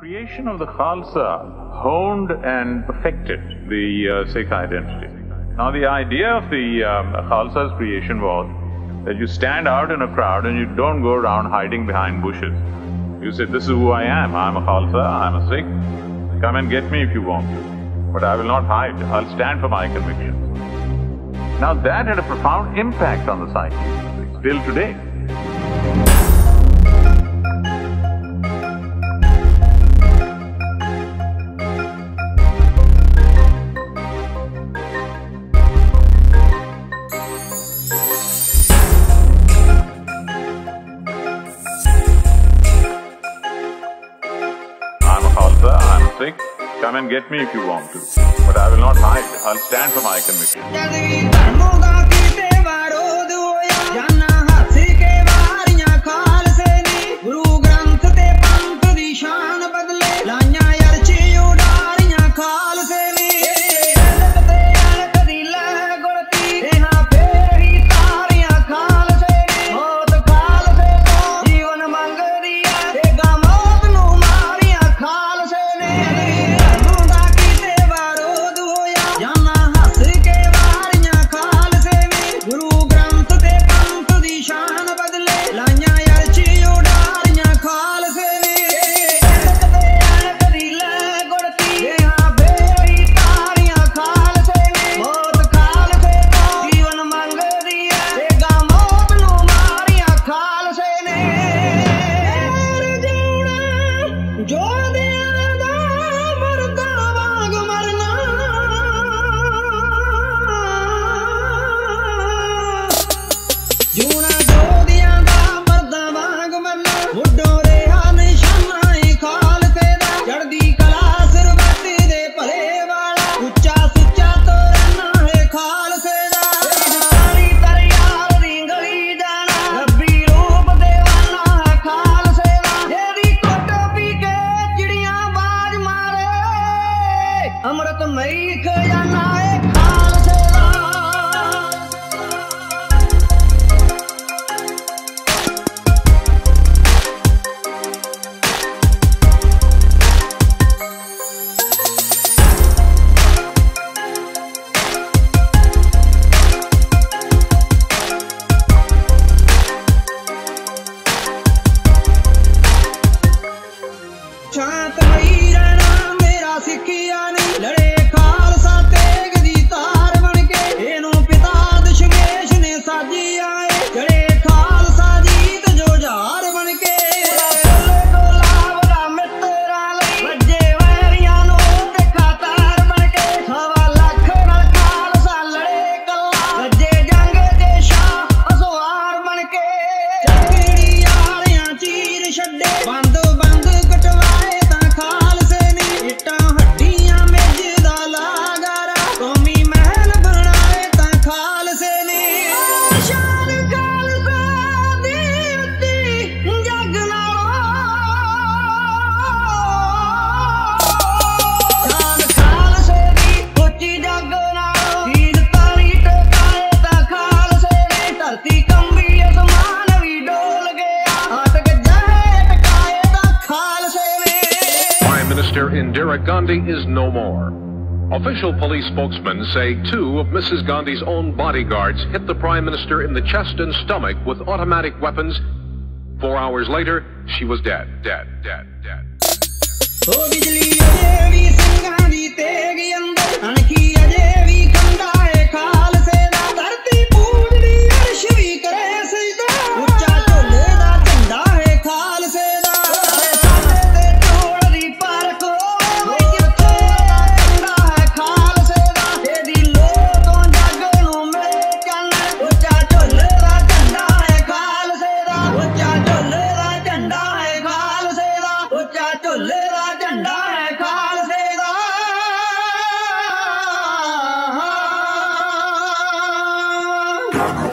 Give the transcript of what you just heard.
creation of the Khalsa honed and perfected the uh, Sikh identity. Now, the idea of the um, Khalsa's creation was that you stand out in a crowd and you don't go around hiding behind bushes. You say, This is who I am. I'm a Khalsa, I'm a Sikh. Come and get me if you want to. But I will not hide. I'll stand for my convictions. Now, that had a profound impact on the psyche, still today. Sikh. Come and get me if you want to. But I will not hide. I'll stand for my convictions. You. una Indira Gandhi is no more. Official police spokesmen say two of Mrs. Gandhi's own bodyguards hit the Prime Minister in the chest and stomach with automatic weapons. Four hours later, she was dead, dead, dead, dead. O Thank you.